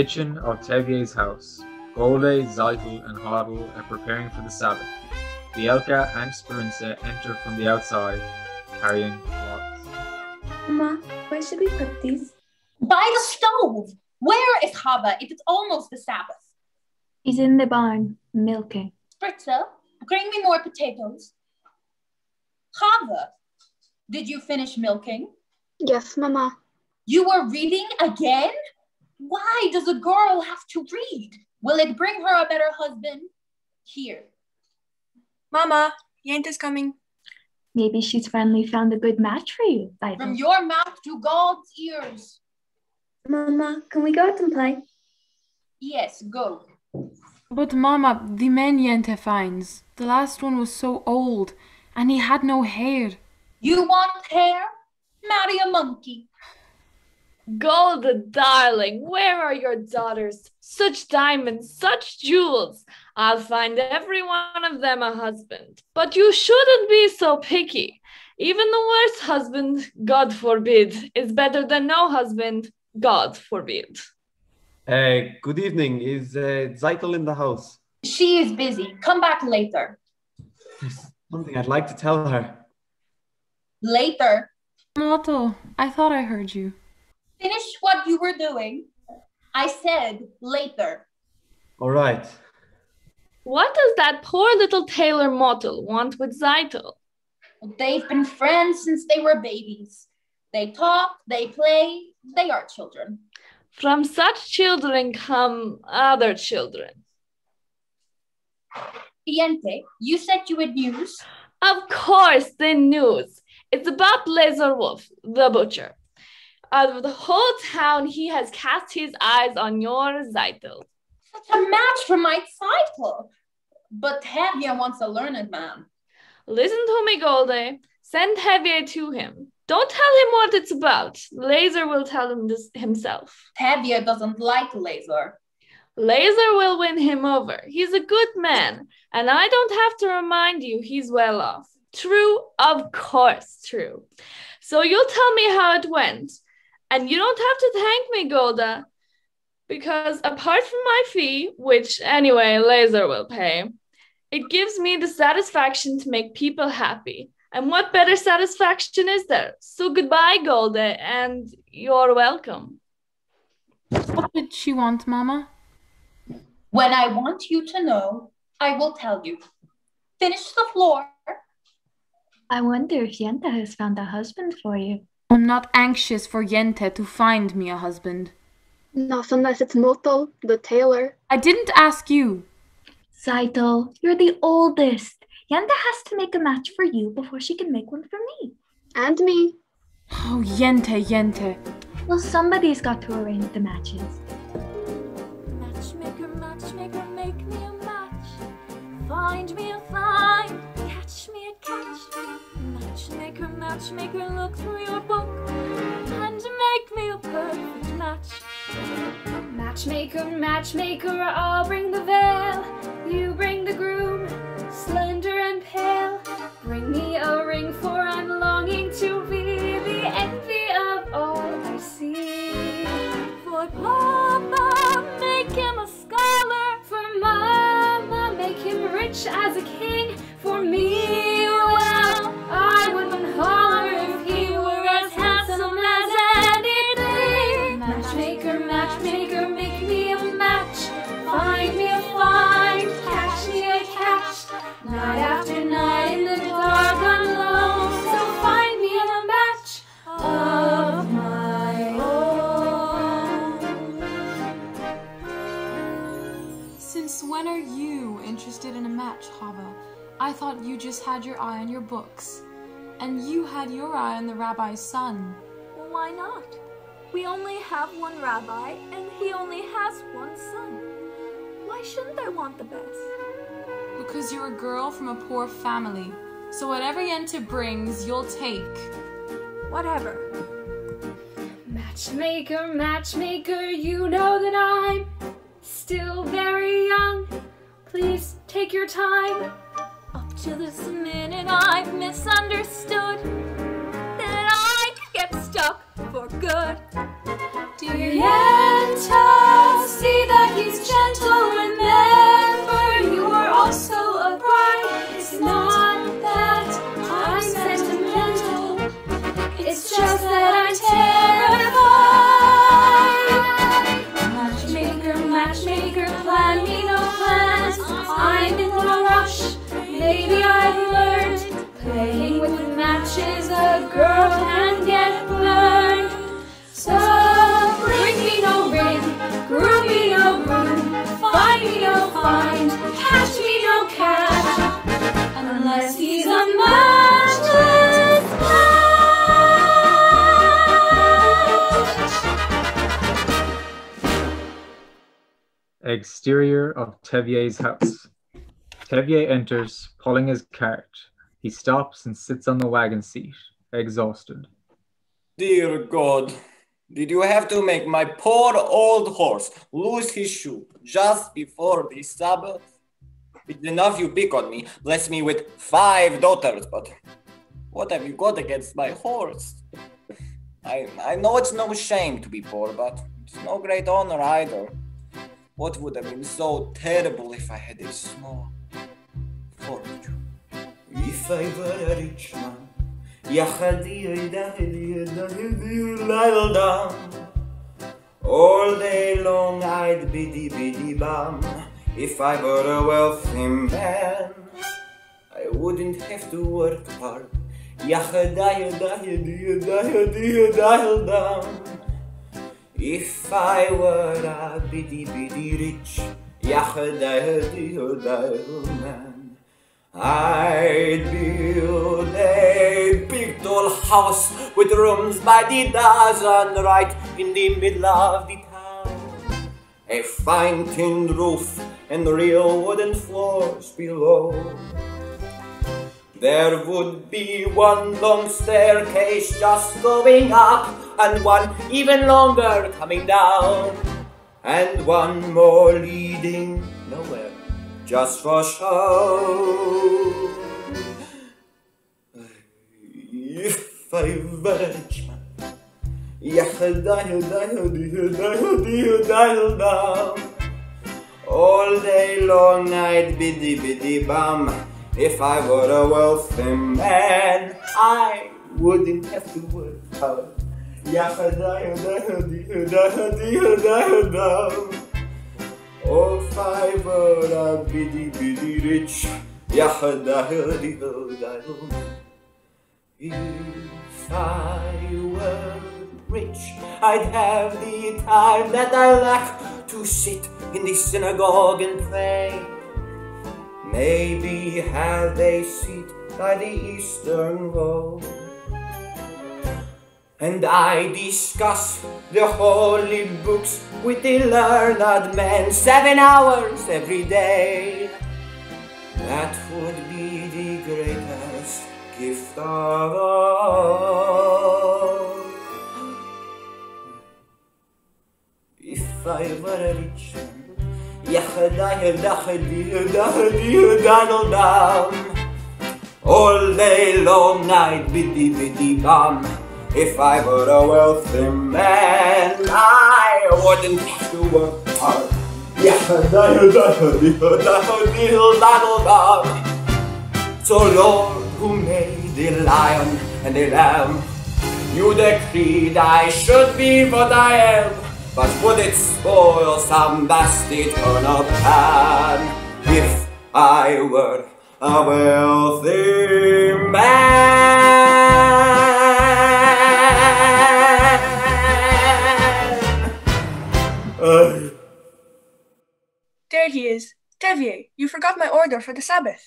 kitchen of Tevye's house. Golde, Zeitel, and Hodel are preparing for the Sabbath. Bielka and Speranza enter from the outside, carrying cloths. Mama, where should we put these? By the stove! Where is Chava? It is almost the Sabbath. He's in the barn, milking. Spritza, bring me more potatoes. Chava, did you finish milking? Yes, Mama. You were reading again? Why does a girl have to read? Will it bring her a better husband? Here. Mama, Yente's coming. Maybe she's finally found a good match for you, From Zeitel. your mouth to God's ears. Mama, can we go out and play? Yes, go. But Mama, the man Yente finds, the last one was so old, and he had no hair. You want hair? Marry a monkey. Golda, darling, where are your daughters? Such diamonds, such jewels. I'll find every one of them a husband. But you shouldn't be so picky. Even the worst husband, God forbid, is better than no husband, God forbid. Uh, good evening. Is uh, Zeitel in the house? She is busy. Come back later. There's something I'd like to tell her. Later. Otto, I thought I heard you. Finish what you were doing. I said later. All right. What does that poor little tailor Motel want with Zeitel? They've been friends since they were babies. They talk, they play, they are children. From such children come other children. Yente, you said you had news. Of course, the news. It's about Lazar Wolf, the butcher. Out of the whole town, he has cast his eyes on your Zeitel. Such a match for my Zeitel. But Tevye wants a learned man. Listen to me, Golde. Send Tevye to him. Don't tell him what it's about. Lazar will tell him this himself. Tevye doesn't like Lazar. Lazar will win him over. He's a good man, and I don't have to remind you he's well off. True, of course, true. So you'll tell me how it went. And you don't have to thank me, Golda, because apart from my fee, which anyway Lazar will pay, it gives me the satisfaction to make people happy. And what better satisfaction is there? So goodbye, Golda, and you're welcome. What did she want, Mama? When I want you to know, I will tell you. Finish the floor. I wonder if Yente has found a husband for you. I'm not anxious for Yente to find me a husband. Not unless it's Motel, the tailor. I didn't ask you. Zeitel, you're the oldest. Yente has to make a match for you before she can make one for me. And me. Oh, Yente, Yente. Well, somebody's got to arrange the matches. Matchmaker, matchmaker, make me a match. Find me a find, catch me a catch. Matchmaker, matchmaker, look through your book and make me a perfect match. Matchmaker, matchmaker, I'll bring the veil. You bring the groom, slender and pale. Bring me a ring, for I'm longing to be the envy of all I see. For Papa, make him a scholar. For Mama, make him rich as a king. For me, you interested in a match, Chava? I thought you just had your eye on your books. And you had your eye on the rabbi's son. Why not? We only have one rabbi, and he only has one son. Why shouldn't I want the best? Because you're a girl from a poor family. So whatever Yente brings, you'll take. Whatever. Matchmaker, matchmaker, you know that I'm still very young. Please take your time. Up to this minute, I've misunderstood that I get stuck for good. Do you Yente, uh, see that he's gentle? Remember, you are also a bride. It's not that I'm sentimental, it's just that I take. girl can get. So bring me no ring, groom me no groom, find me no find, catch me no catch, unless he's a matchless match. Exterior of Tevye's house. Tevye enters, pulling his cart. He stops and sits on the wagon seat, exhausted. Dear God, did you have to make my poor old horse lose his shoe just before the Sabbath? It's enough you pick on me, bless me with five daughters, but what have you got against my horse? I, I know it's no shame to be poor, but it's no great honor either. What would have been so terrible if I had a small fortune? فيبر ريتشمان يا خدير دهلي دهلي ليل دام All day long I'd biddy biddy bam If I were a wealthy man I wouldn't have to work hard يا خدير دهلي دهلي ليل دام If I were a biddy biddy rich يا خدير دهلي man I'd build a big tall house with rooms by the dozen right in the middle of the town. A fine tin roof and real wooden floors below. There would be one long staircase just going up and one even longer coming down and one more leading nowhere just for show. If I were a rich man, down. All day long I'd biddy biddy bum. If I were a wealthy man, I wouldn't have to work hard. down. Oh, if Biddy biddy rich, if I were rich, I'd have the time that I lack to sit in the synagogue and pray. Maybe have a seat by the eastern wall. And I discuss the holy books with the learned men seven hours every day. That would be the greatest gift of all. If I were a rich man, יחדיי דחדי דחדי דלונם. All day long night, biddy biddy bum. If I were a wealthy man, I wouldn't have to work hard. Yeah, So Lord, who made the lion and the lamb, you decreed I should be what I am, but would it spoil some bastard a pan if I were a wealthy man? He is. Tevye, you forgot my order for the Sabbath.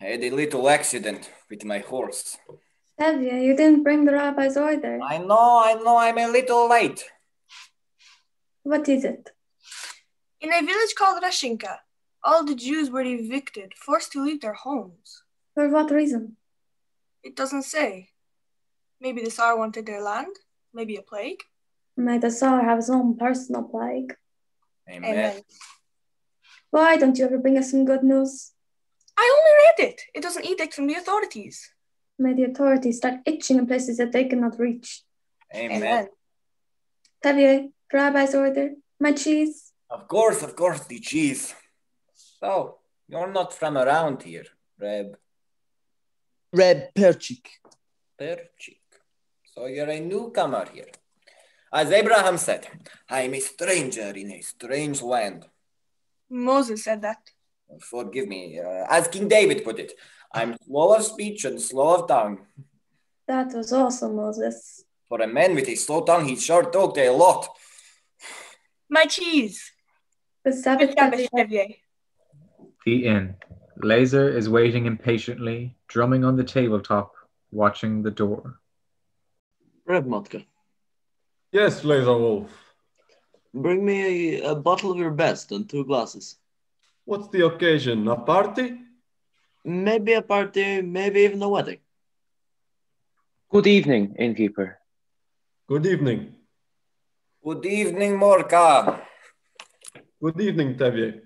I had a little accident with my horse. Tevye, you didn't bring the rabbi's order. I know, I know, I'm a little late. What is it? In a village called Rashinka, all the Jews were evicted, forced to leave their homes. For what reason? It doesn't say. Maybe the Tsar wanted their land, maybe a plague. May the Tsar have his own personal plague. Amen. Amen. Why don't you ever bring us some good news? I only read it. It was an edict from the authorities. May the authorities start itching in places that they cannot reach. Amen. Tevye, the rabbi's order. My cheese. Of course, of course, the cheese. So, you're not from around here, Reb Reb Perchik. Perchik. So you're a newcomer here. As Abraham said, I am a stranger in a strange land. Moses said that. Forgive me. Uh, as King David put it, I'm slow of speech and slow of tongue. That was awesome, Moses. For a man with a slow tongue, he sure talked a lot. My cheese. The Sabbath Good Sabbath, Tevye. The inn. Lazar is waiting impatiently, drumming on the tabletop, watching the door. Reb Mordcha. Yes, Lazar Wolf. Bring me a, a bottle of your best and two glasses. What's the occasion? A party? Maybe a party, maybe even a wedding. Good evening, innkeeper. Good evening. Good evening, Mordcha. Good evening, Tevye.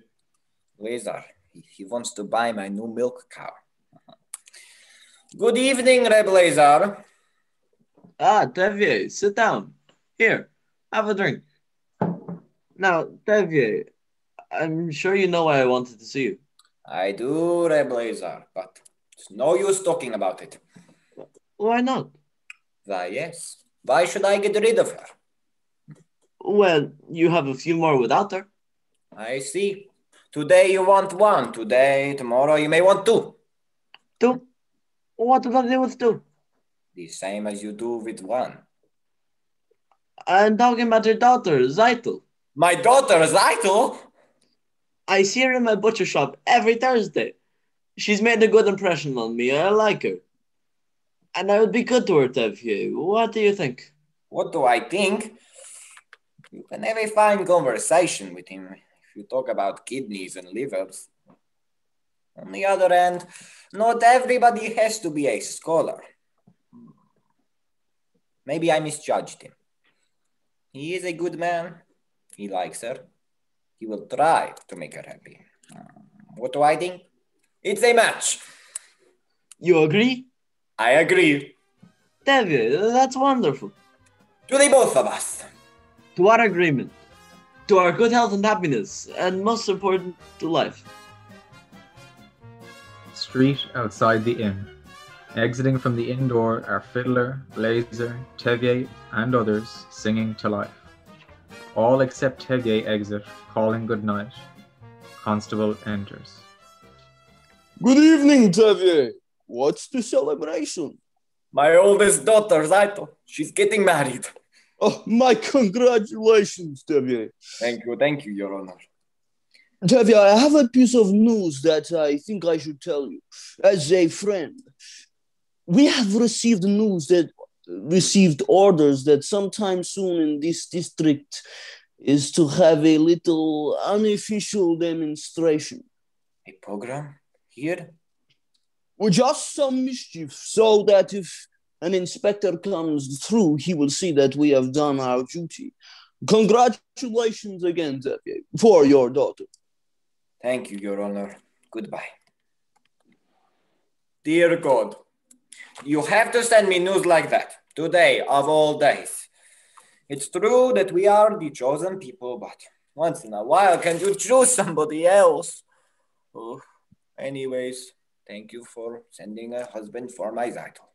Lazar, he, he wants to buy my new milk cow. Good evening, Reb Lazar. Ah, Tevye, sit down. Here, have a drink. Now, Tevye, I'm sure you know why I wanted to see you. I do, Reb Lazar, but it's no use talking about it. Why not? Why, yes. Why should I get rid of her? Well, you have a few more without her. I see. Today you want one. Today, tomorrow you may want two. Two? What do I do with two? The same as you do with one. I'm talking about your daughter, Zeitel. My daughter, Zeitel? I see her in my butcher shop every Thursday. She's made a good impression on me. I like her. And I would be good to her, Tevye. What do you think? What do I think? You can have a fine conversation with him if you talk about kidneys and livers. On the other hand, not everybody has to be a scholar. Maybe I misjudged him. He is a good man. He likes her. He will try to make her happy. Uh, what do I think? It's a match. You agree? I agree. David, that's wonderful. To the both of us. To our agreement. To our good health and happiness. And most important, to life. Street outside the inn. Exiting from the inn door are Fiddler, Blazer, Tevye, and others singing to life. All except Tevye exit, calling good night. Constable enters. Good evening, Tevye. What's the celebration? My oldest daughter, Zeitel. She's getting married. Oh, my congratulations, Tevye. Thank you, thank you, Your Honor. Tevye, I have a piece of news that I think I should tell you as a friend. We have received news that received orders that sometime soon in this district is to have a little unofficial demonstration. A pogrom here? Well, just some mischief, so that if an inspector comes through, he will see that we have done our duty. Congratulations again, Tevye, for your daughter. Thank you, Your Honor. Goodbye. Dear God, you have to send me news like that today of all days. It's true that we are the chosen people, but once in a while, can you choose somebody else? Oh, anyways, thank you for sending a husband for my Zeitel.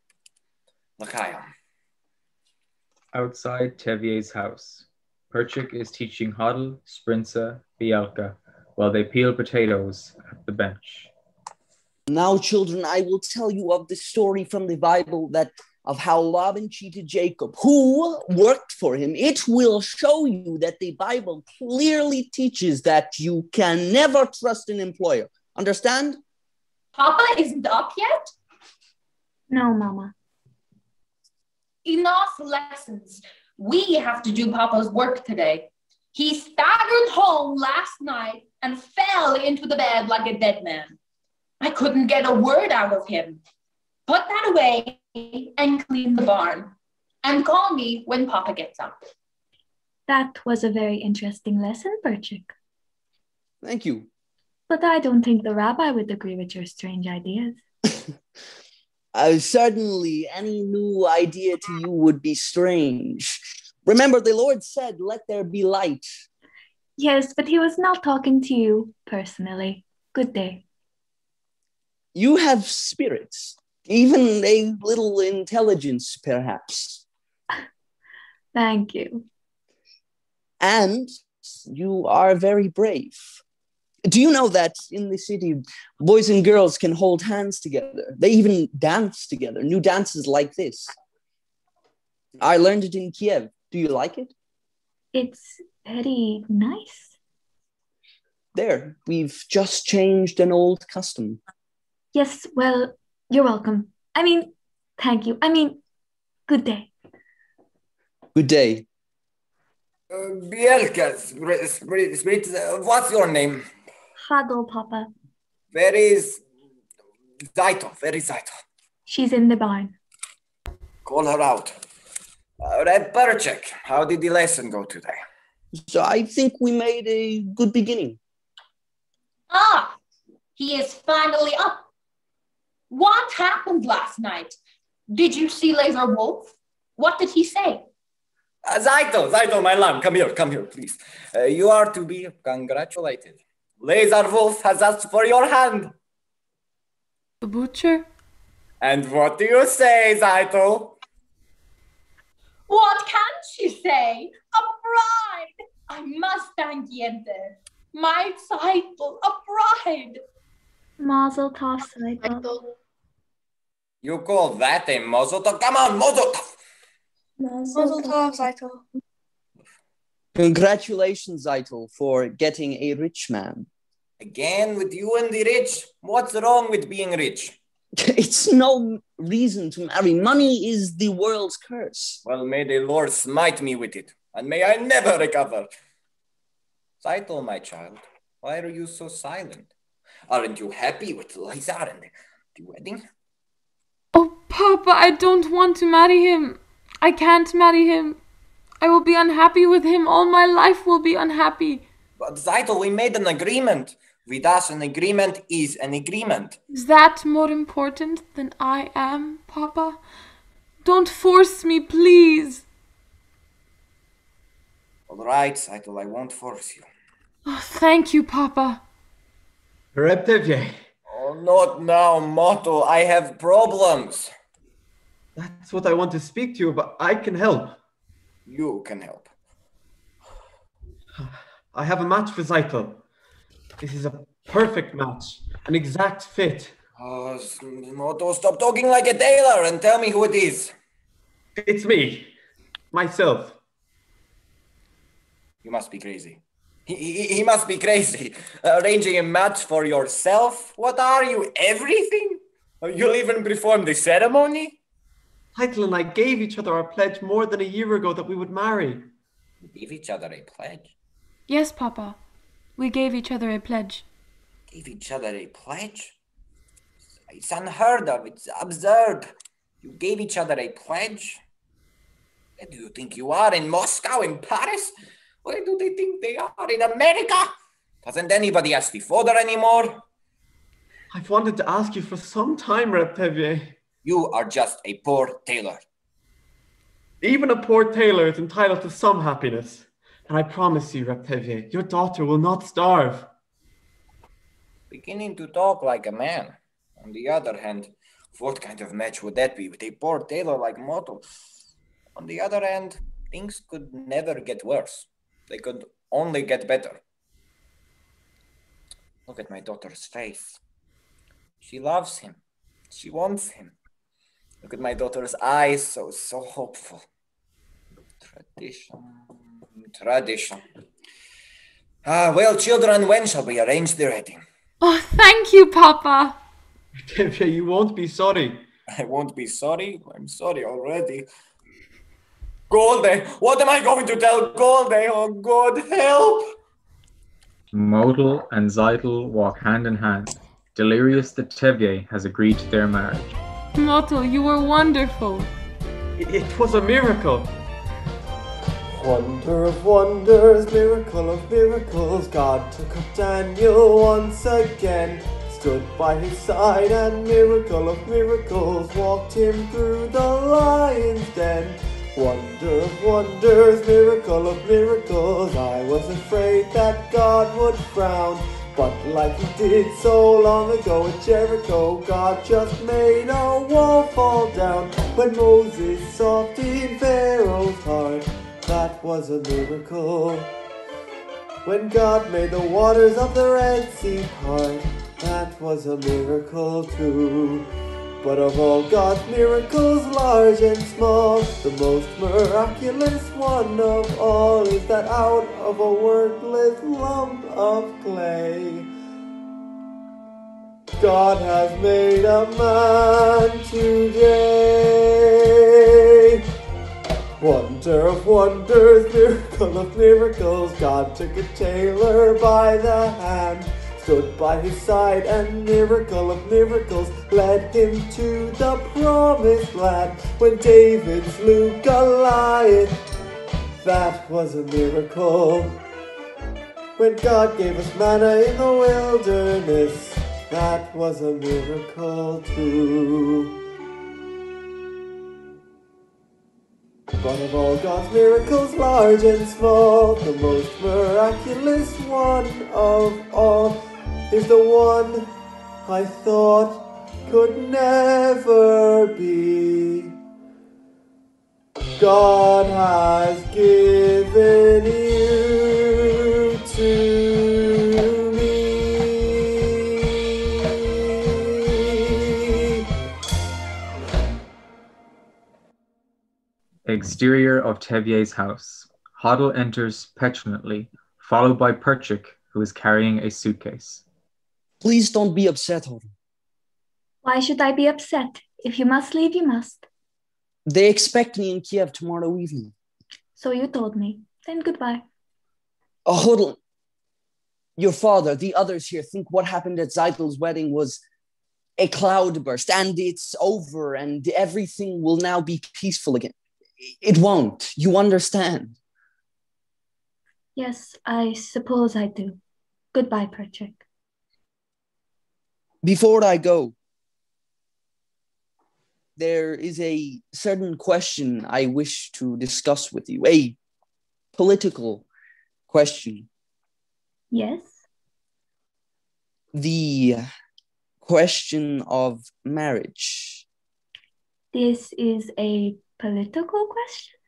L'chaim. Outside Tevye's house, Perchik is teaching Hodel, Sprinza, Bielka while they peel potatoes at the bench. Now, children, I will tell you of the story from the Bible that of how Laban cheated Jacob, who worked for him. It will show you that the Bible clearly teaches that you can never trust an employer. Understand? Papa isn't up yet? No, Mama. Enough lessons. We have to do Papa's work today. He staggered home last night and fell into the bed like a dead man. I couldn't get a word out of him. Put that away and clean the barn. And call me when Papa gets up. That was a very interesting lesson, Perchik. Thank you. But I don't think the rabbi would agree with your strange ideas. Uh, certainly, any new idea to you would be strange. Remember, the Lord said, Let there be light. Yes, but he was not talking to you personally. Good day. You have spirits, even a little intelligence, perhaps. Thank you. And you are very brave. Do you know that in the city, boys and girls can hold hands together? They even dance together, new dances like this. I learned it in Kiev. Do you like it? It's very nice. There, we've just changed an old custom. Yes, well, you're welcome. I mean, thank you. I mean, good day. Good day. Uh, Bielka, uh, what's your name? Haggle, Papa. Where is Zeitel? Where is Zeitel? She's in the barn. Call her out. Uh, Reb Perchik, how did the lesson go today? So I think we made a good beginning. Ah, he is finally up. What happened last night? Did you see Lazar Wolf? What did he say? Uh, Zeitel, Zeitel, my lamb, come here, come here, please. Uh, you are to be congratulated. Lazar Wolf has asked for your hand. The butcher? And what do you say, Zeitel? What can she say? A bride! I must thank Yente. My Zeitel, a bride. Mazel tov, Zeitel. You call that a mazel tov? Come on, mazel tov! Mazel tov, Zeitel. Congratulations, Zeitel, for getting a rich man. Again with you and the rich? What's wrong with being rich? It's no reason to marry. Money is the world's curse. Well, may the Lord smite me with it, and may I never recover. Zeitel, my child, why are you so silent? Aren't you happy with Lazar and the wedding? Oh, Papa, I don't want to marry him. I can't marry him. I will be unhappy with him. All my life will be unhappy. But Zeitel, we made an agreement. With us, an agreement is an agreement. Is that more important than I am, Papa? Don't force me, please. All right, Zeitel, I won't force you. Oh, thank you, Papa. Reb Tevye, Oh, not now, Motel. I have problems. that's what I want to speak to you about. I can help. You can help. I have a match for Zeitel. This is a perfect match, an exact fit. Oh, Motel, stop talking like a tailor and tell me who it is. It's me, myself. You must be crazy. He, he, he must be crazy. Uh, arranging a match for yourself? What are you, everything? Uh, you'll even perform the ceremony? Zeitel and I gave each other our pledge more than a year ago that we would marry. Give each other a pledge. Yes, Papa. We gave each other a pledge. Give each other a pledge? It's unheard of. It's absurd. You gave each other a pledge? Where do you think you are? In Moscow? In Paris? Where do they think they are? In America? Doesn't anybody ask the father anymore? I've wanted to ask you for some time, Reb Tevye. You are just a poor tailor. Even a poor tailor is entitled to some happiness. And I promise you, Reb Tevye, your daughter will not starve. Beginning to talk like a man. On the other hand, what kind of match would that be with a poor tailor like Motel? On the other hand, things could never get worse. They could only get better. Look at my daughter's face. She loves him. She wants him. Look at my daughter's eyes, so so hopeful. Tradition, tradition. Ah, well, children, when shall we arrange the wedding? Oh, thank you, Papa. You won't be sorry. I won't be sorry. I'm sorry already. Golde, what am I going to tell Golde? Oh, God, help! Motel and Zeitel walk hand in hand. Delirious that Tevye has agreed to their marriage. Motel, you were wonderful. It, it was a miracle. Wonder of wonders, miracle of miracles, God took up Daniel once again. Stood by his side and miracle of miracles, walked him through the lion's den. Wonder of wonders, miracle of miracles, I was afraid that God would frown. But like he did so long ago at Jericho, God just made a wall fall down. When Moses softened Pharaoh's heart, that was a miracle. When God made the waters of the Red Sea part, that was a miracle too. But of all God's miracles, large and small, the most miraculous one of all is that out of a worthless lump of clay, God has made a man today. Wonder of wonders, miracle of miracles, God took a tailor by the hand, stood by his side, and miracle of miracles led him to the promised land. When David slew Goliath, that was a miracle. When God gave us manna in the wilderness, that was a miracle too. One of all God's miracles, large and small, the most miraculous one of all is the one I thought could never be. God has given you to me. Exterior of Tevye's house. Hodel enters petulantly, followed by Perchik, who is carrying a suitcase. Please don't be upset, Hodel. Why should I be upset? If you must leave, you must. They expect me in Kiev tomorrow evening. So you told me. Then goodbye. Oh, your father, the others here think what happened at Zeitel's wedding was a cloudburst and it's over and everything will now be peaceful again. It won't. You understand. Yes, I suppose I do. Goodbye, Perchik. Before I go, there is a certain question I wish to discuss with you, a political question. Yes? The question of marriage. This is a political question?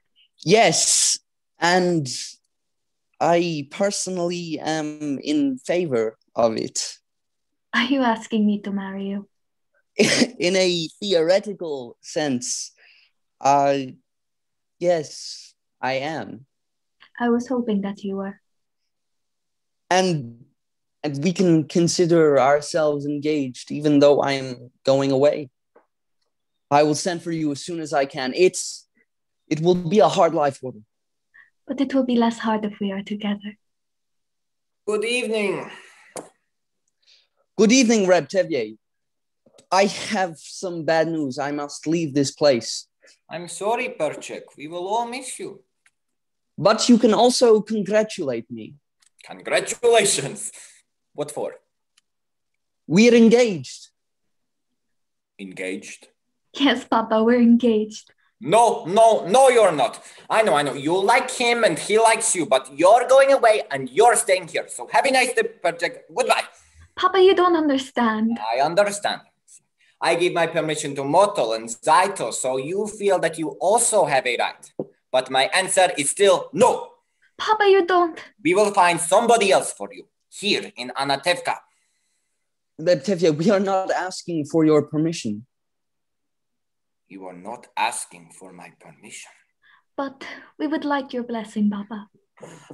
Yes, and I personally am in favor of it. Are you asking me to marry you? in a theoretical sense, uh, yes, I am. I was hoping that you were. And and we can consider ourselves engaged, even though I'm going away. I will send for you as soon as I can. It's it will be a hard life for me. But it will be less hard if we are together. Good evening. Good evening, Reb Tevye. I have some bad news. I must leave this place. I'm sorry, Perchik. We will all miss you. But you can also congratulate me. Congratulations. What for? We're engaged. Engaged? Yes, Papa, we're engaged. No, no, no, you're not. I know, I know. You like him and he likes you, but you're going away and you're staying here. So have a nice day, Perchik. Goodbye. Papa, you don't understand. I understand. I give my permission to Motel and Zeitel, so you feel that you also have a right. But my answer is still no. Papa, you don't. We will find somebody else for you here in Anatevka. Reb Tevye, we are not asking for your permission. You are not asking for my permission. But we would like your blessing, Papa.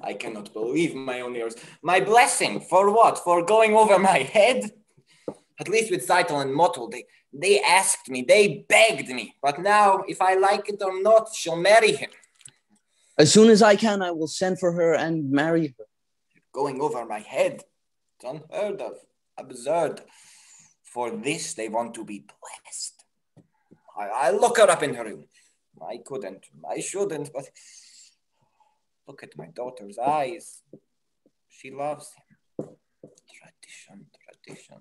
I cannot believe my own ears. My blessing for what? For going over my head? At least with Zeitel and Motel, they, they asked me, they begged me. But now, if I like it or not, she'll marry him. As soon as I can, I will send for her and marry her. Going over my head. It's unheard of, absurd. For this, they want to be blessed. I, I look her up in her room. I couldn't, I shouldn't, but look at my daughter's eyes. She loves him. Tradition, tradition.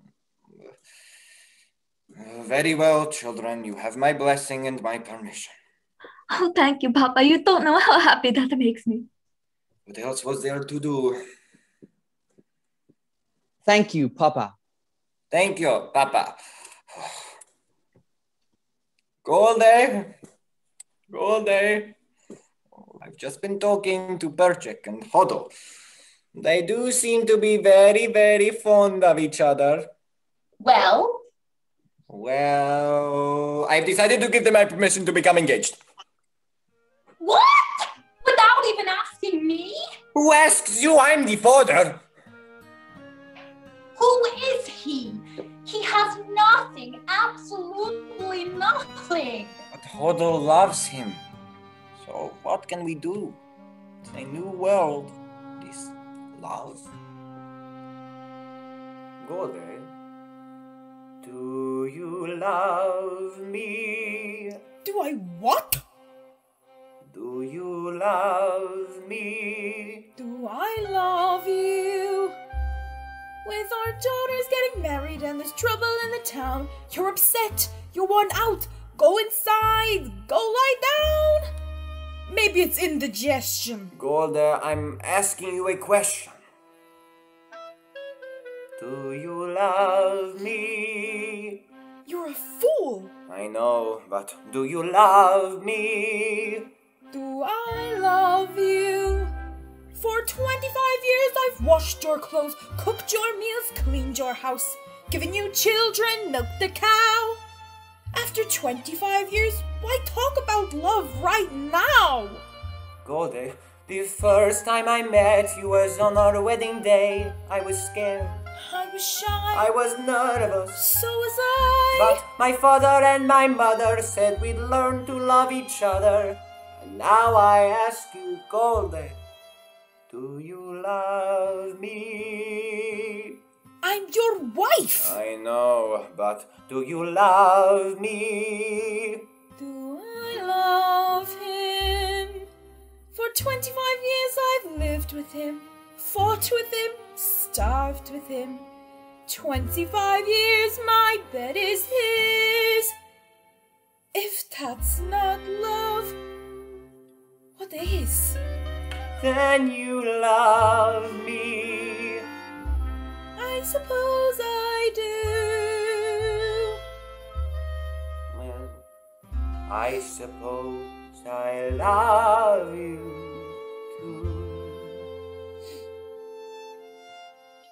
Uh, very well, children. You have my blessing and my permission. Oh, thank you, Papa. You don't know how happy that makes me. What else was there to do? Thank you, Papa. Thank you, Papa. Go day. Go day. I've just been talking to Perchik and Hodel. They do seem to be very, very fond of each other. Well, Well, I've decided to give them my permission to become engaged. what? Without even asking me? Who asks you? I'm the father. Who is he? He has nothing, absolutely nothing. But Hodel loves him. So, what can we do? It's a new world. This love. Go there. Do you love me? Do I what? Do you love me? Do I love you? With our daughters getting married and there's trouble in the town, you're upset, you're worn out. Go inside, go lie down. Maybe it's indigestion. Golda, I'm asking you a question. Do you love me? You're a fool. I know, but do you love me? Do I love you? For 25 years, I've washed your clothes, cooked your meals, cleaned your house, given you children, milked the cow. After 25 years, why talk about love right now? Golda, eh, the first time I met you was on our wedding day. I was scared. I was shy. I was nervous. So was I. But my father and my mother said we'd learn to love each other. And now I ask you, Golda, do you love me? I'm your wife. I know, but do you love me? Do I love him? For 25 years I've lived with him, fought with him, starved with him. 25 years my bed is his. If that's not love, what is? Then you love me. I suppose I do. Well, I suppose I love you too.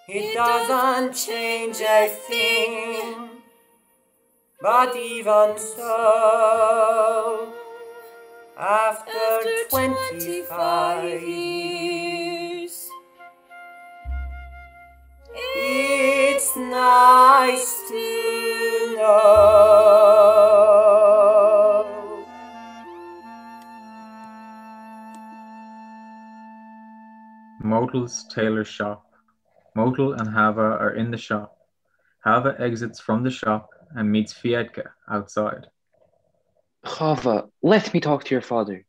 It doesn't change a thing, but even so, after, 25 years, it's nice to know. Motel's tailor shop. Motel and Chava are in the shop. Chava exits from the shop and meets Fiedka outside. Chava, let me talk to your father.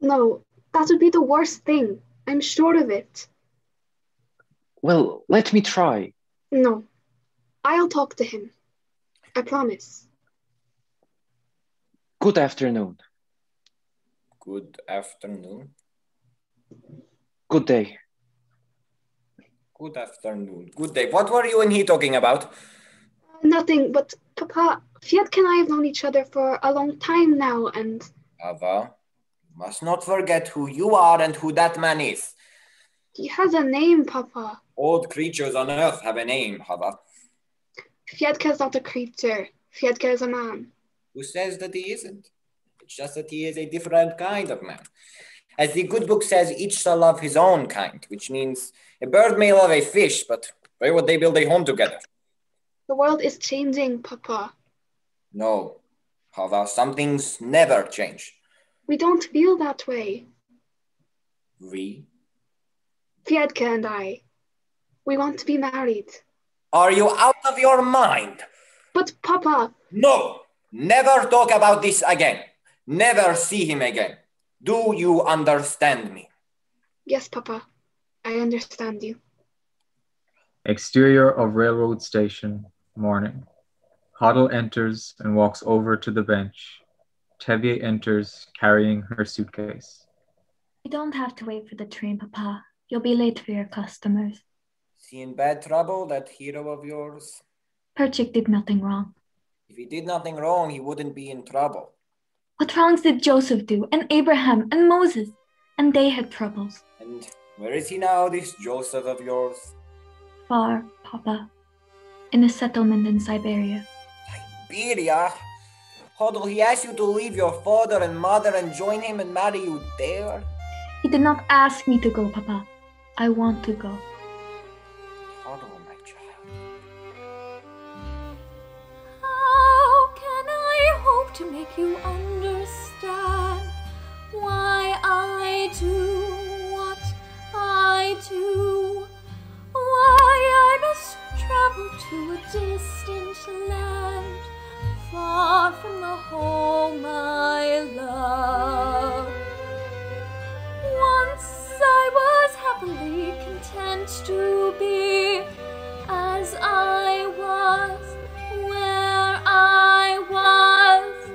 No, that would be the worst thing. I'm sure of it. Well, let me try. No, I'll talk to him. I promise. Good afternoon. Good afternoon. Good day. Good afternoon. Good day. What were you and he talking about? Uh, nothing, but Papa, Fiedka and I have known each other for a long time now, and Chava, you must not forget who you are and who that man is. He has a name, Papa. All creatures on earth have a name, Chava. Fiedka is not a creature. Fiedka is a man. Who says that he isn't? It's just that he is a different kind of man. As the good book says, each shall love his own kind, which means a bird may love a fish, but where would they build a home together? The world is changing, Papa. No, Chava, some things never change. We don't feel that way. We? Fiedka and I. We want to be married. Are you out of your mind? But, Papa, No! Never talk about this again. Never see him again. Do you understand me? yes, Papa, I understand you. Exterior of railroad station, morning. Hodel enters and walks over to the bench. Tevye enters carrying her suitcase. You don't have to wait for the train, Papa. You'll be late for your customers. Is he in bad trouble, that hero of yours? Perchik did nothing wrong. If he did nothing wrong, he wouldn't be in trouble. What wrongs did Joseph do, and Abraham, and Moses? And they had troubles. And where is he now, this Joseph of yours? Far, Papa. In a settlement in Siberia. Siberia? Hodel, he asked you to leave your father and mother and join him and marry you there? He did not ask me to go, Papa. I want to go. Hodel, my child. How can I hope to make you understand why I do what I do, why I must travel to a distant land, far from the home I love. Once I was happily content to be as I was, where I was,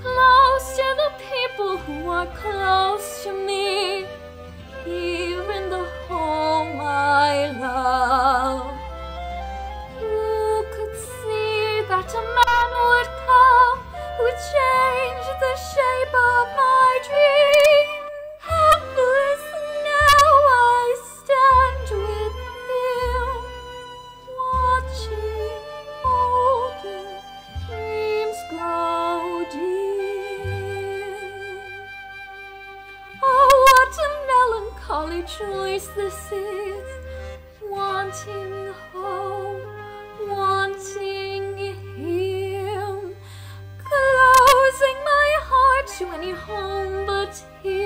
close to the people who are close to me, here in the home I love. Who could see that a man would come who changed the shape of my dream? Choice this is, wanting home, wanting him, closing my heart to any home but his,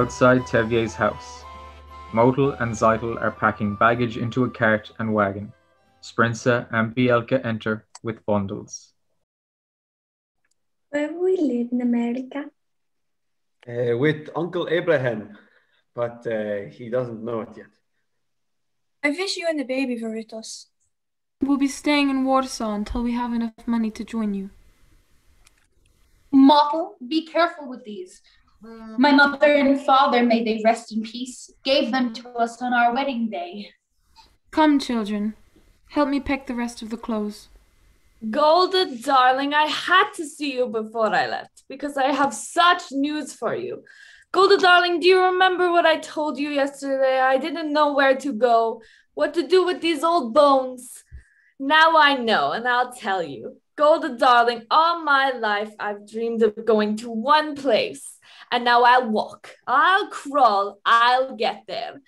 Outside Tevye's house, Motel and Zeitel are packing baggage into a cart and wagon. Sprinza and Bielka enter with bundles. Where we live in America. Uh, with Uncle Abraham, but uh, he doesn't know it yet. I wish you and the baby were with us. We'll be staying in Warsaw until we have enough money to join you. Motel, be careful with these. My mother and father, may they rest in peace, gave them to us on our wedding day. Come, children. Help me pack the rest of the clothes. Golda, darling, I had to see you before I left because I have such news for you. Golda, darling, do you remember what I told you yesterday? I didn't know where to go, what to do with these old bones. Now I know, and I'll tell you. Golda, darling, all my life I've dreamed of going to one place, and now I'll walk, I'll crawl, I'll get there.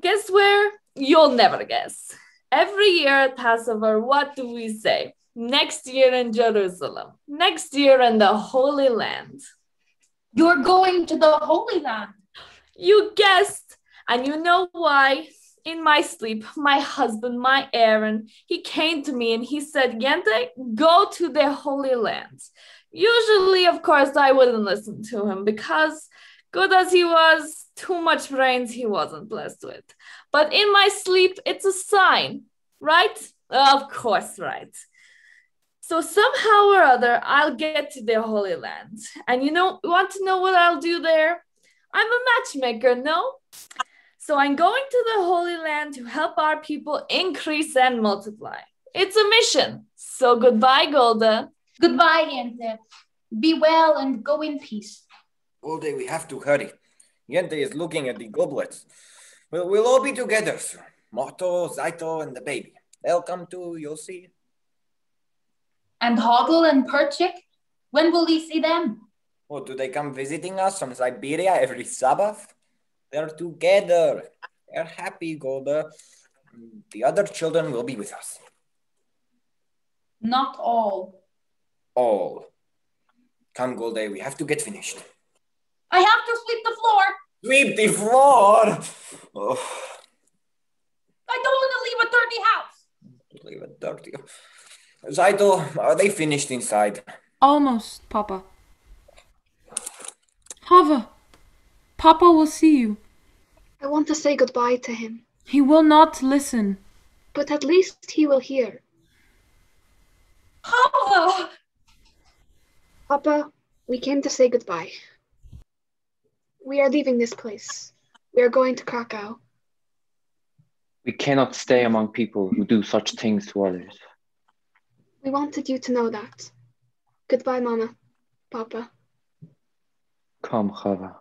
Guess where? You'll never guess. Every year at Passover, what do we say? Next year in Jerusalem, next year in the Holy Land. You're going to the Holy Land. You guessed, and you know why. In my sleep, my husband, my Aaron, he came to me and he said, Yente, go to the Holy Land. Usually, of course, I wouldn't listen to him because, good as he was, too much brains he wasn't blessed with. But in my sleep, it's a sign, right? Of course, right. So somehow or other, I'll get to the Holy Land. And you know, want to know what I'll do there? I'm a matchmaker, no? So I'm going to the Holy Land to help our people increase and multiply. It's a mission. So goodbye, Golda. Goodbye, Yente. Be well and go in peace. All day we have to hurry. Yente is looking at the goblets. Well, we'll all be together soon. Motel, Zeitel, and the baby. They'll come too, you'll see. And Hodel and Perchik? When will we see them? Oh, do they come visiting us from Siberia every Sabbath? They're together. They're happy, Golda. The other children will be with us. Not all. All. Come, Golda, we have to get finished. I have to sweep the floor. Sweep the floor! Oh, I don't want to leave a dirty house. leave it dirty. Zeitel, are they finished inside? Almost, Papa. Chava, Papa will see you. I want to say goodbye to him, He will not listen. but at least he will hear. Papa! Papa, we came to say goodbye. We are leaving this place. We are going to Krakow. We cannot stay among people who do such things to others. We wanted you to know that. Goodbye, Mama. Papa. Come, Chava.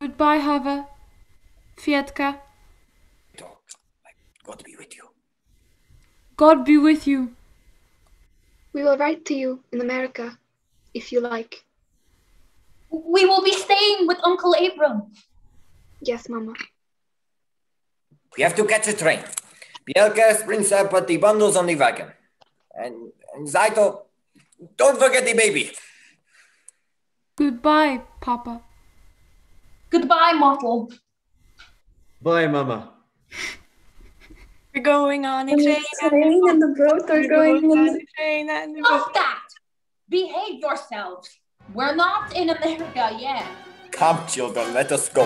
Goodbye, Chava. Fiedka. God be with you. God be with you. We will write to you in America, if you like. We will be staying with Uncle Abram. Yes, Mama. We have to catch a train. Bielka, Sprinza, put the bundles on the wagon. And, and Zeitel, don't forget the baby. Goodbye, Papa. Goodbye, Motel. Bye, Mama. We're going on a And train. the train and the boat are We're going going in on the a train and the boat. Stop that! Behave yourselves. We're not in America yet. Come, children, let us go.